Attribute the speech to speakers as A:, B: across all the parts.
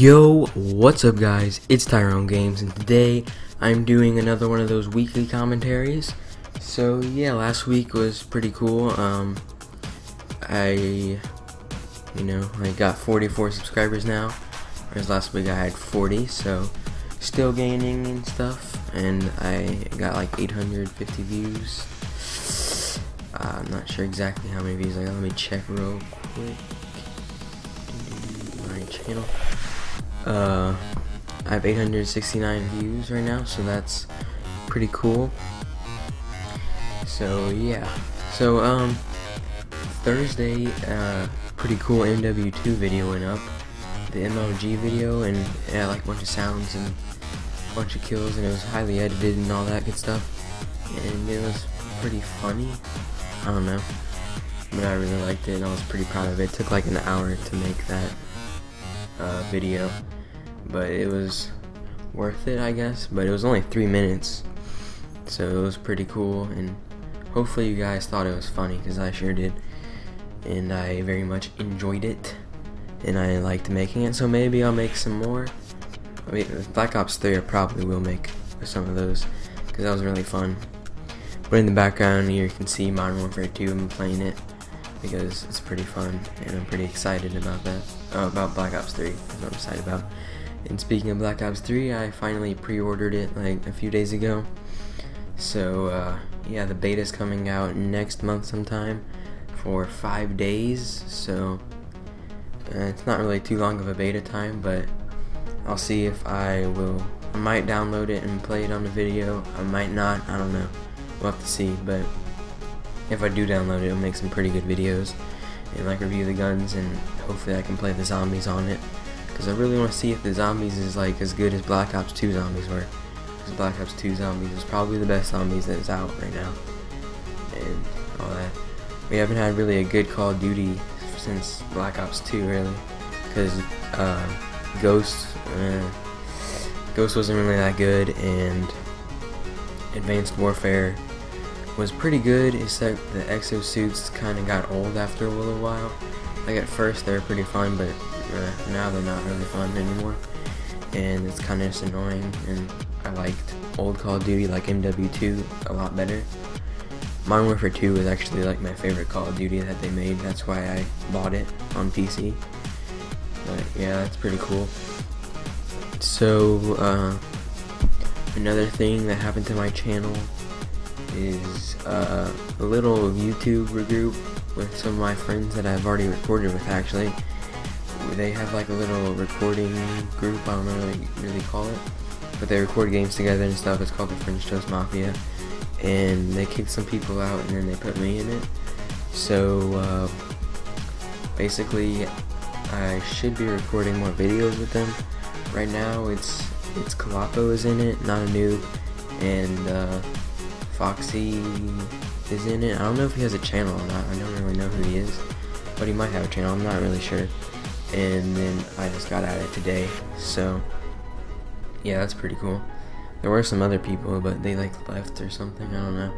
A: Yo, what's up guys? It's Tyrone Games and today I'm doing another one of those weekly commentaries. So yeah, last week was pretty cool. Um I you know, I got 44 subscribers now. Whereas last week I had 40, so still gaining and stuff and I got like 850 views. Uh, I'm not sure exactly how many views I got. Let me check real quick. My channel. Uh, I have 869 views right now, so that's pretty cool. So yeah, so um, Thursday, uh, pretty cool MW2 video went up, the MLG video, and had like a bunch of sounds and a bunch of kills, and it was highly edited and all that good stuff, and it was pretty funny. I don't know, but I really liked it, and I was pretty proud of it. It took like an hour to make that uh, video, but it was worth it, I guess. But it was only three minutes, so it was pretty cool, and hopefully you guys thought it was funny, because I sure did, and I very much enjoyed it, and I liked making it, so maybe I'll make some more. I mean, Black Ops 3 I probably will make some of those, because that was really fun. But in the background here you can see Modern Warfare 2, I'm playing it, because it's pretty fun, and I'm pretty excited about that. Oh, about Black Ops 3, that's what I'm excited about. And speaking of Black Ops 3, I finally pre-ordered it like a few days ago. So, uh, yeah, the beta is coming out next month sometime for five days, so uh, it's not really too long of a beta time, but I'll see if I will. I might download it and play it on the video. I might not. I don't know. We'll have to see, but if I do download it, I'll make some pretty good videos and like review the guns, and hopefully I can play the zombies on it. Because I really want to see if the zombies is like as good as Black Ops 2 zombies were. Because Black Ops 2 zombies is probably the best zombies that is out right now, and all that. We haven't had really a good Call of Duty since Black Ops 2, really, because uh, Ghost, uh, Ghost wasn't really that good, and Advanced Warfare was pretty good, except the exosuits kind of got old after a little while. Like at first they were pretty fun, but uh, now they're not really fun anymore, and it's kind of just annoying. And I liked old Call of Duty like MW2 a lot better. Modern Warfare 2 was actually like my favorite Call of Duty that they made. That's why I bought it on PC. But yeah, that's pretty cool. So uh, another thing that happened to my channel is uh, a little YouTube group with some of my friends that I've already recorded with actually. They have like a little recording group, I don't know really call it. But they record games together and stuff. It's called the French Toast Mafia. And they kicked some people out and then they put me in it. So uh, basically I should be recording more videos with them. Right now it's it's Kolapo is in it, not a noob, and uh, Foxy is in it. I don't know if he has a channel or not. I don't really know who he is, but he might have a channel. I'm not really sure. And then I just got at it today, so yeah, that's pretty cool. There were some other people, but they like left or something. I don't know.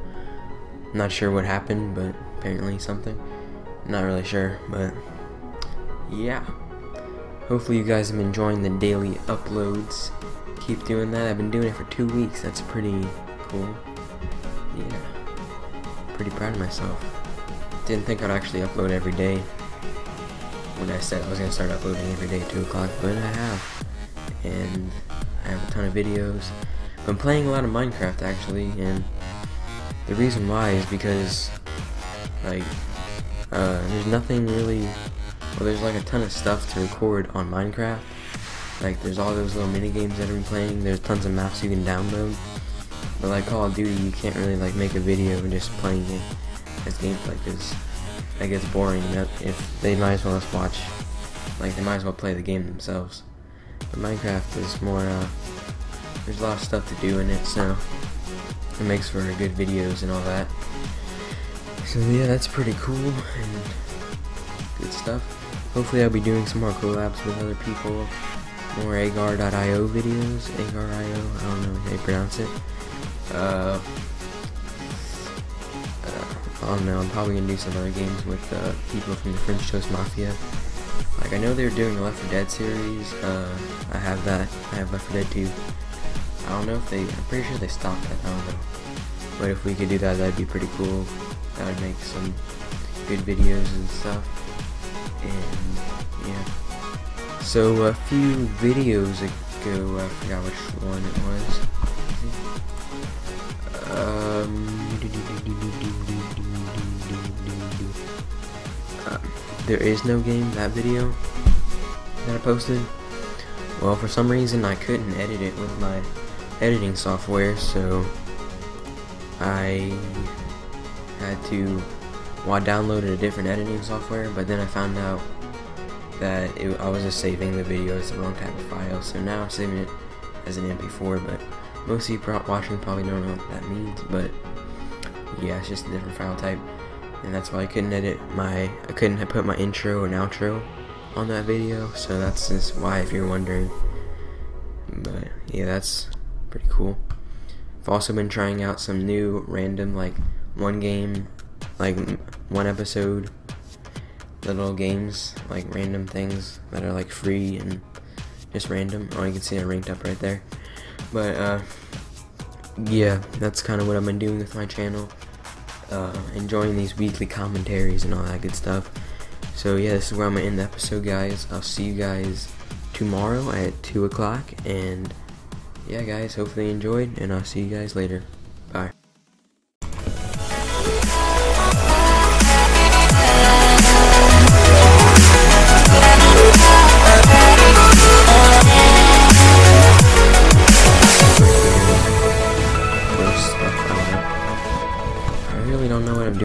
A: I'm not sure what happened, but apparently something. Not really sure, but yeah. Hopefully you guys have been enjoying the daily uploads. Keep doing that. I've been doing it for two weeks. That's pretty cool. Yeah. Pretty proud of myself. Didn't think I'd actually upload every day. When I said I was to start uploading every day at 2 o'clock, but I have. And I have a ton of videos. I'm playing a lot of Minecraft actually, and the reason why is because, like, uh, there's nothing really well, there's like a ton of stuff to record on Minecraft. Like, there's all those little mini games that I'm playing. There's tons of maps you can download. But like Call of Duty, you can't really like make a video and just playing it as gameplay because that gets boring. If they might as well just watch, like they might as well play the game themselves. But Minecraft is more. Uh, there's a lot of stuff to do in it, so it makes for good videos and all that. So yeah, that's pretty cool and good stuff. Hopefully I'll be doing some more collabs with other people. More agar.io videos. Agar.io, I don't know how you pronounce it. Uh, uh, I don't know, I'm probably gonna do some other games with uh, people from the French Toast Mafia. Like I know they're doing a Left 4 Dead series. Uh, I have that. I have Left 4 Dead 2. I don't know if they. I'm pretty sure they stopped that. I don't know. But if we could do that, that'd be pretty cool. That would make some good videos and stuff. And yeah. So a few videos ago, I forgot which one it was. There is no game. That video that I posted. Well, for some reason I couldn't edit it with my editing software, so I had to, well I downloaded a different editing software, but then I found out that it, I was just saving the video as the wrong type of file, so now I'm saving it as an MP4, but most of you watching probably don't know what that means, but yeah, it's just a different file type, and that's why I couldn't edit my, I couldn't put my intro and outro on that video, so that's just why if you're wondering, but yeah, that's pretty cool. I've also been trying out some new random like one game, like one episode little games, like random things that are like free and just random. Oh, you can see I ranked up right there. But uh, yeah, that's kind of what I've been doing with my channel. Uh, enjoying these weekly commentaries and all that good stuff. So yeah, this is where I'm gonna end the episode, guys. I'll see you guys tomorrow at 2 o'clock and yeah guys, hopefully you enjoyed, and I'll see you guys later.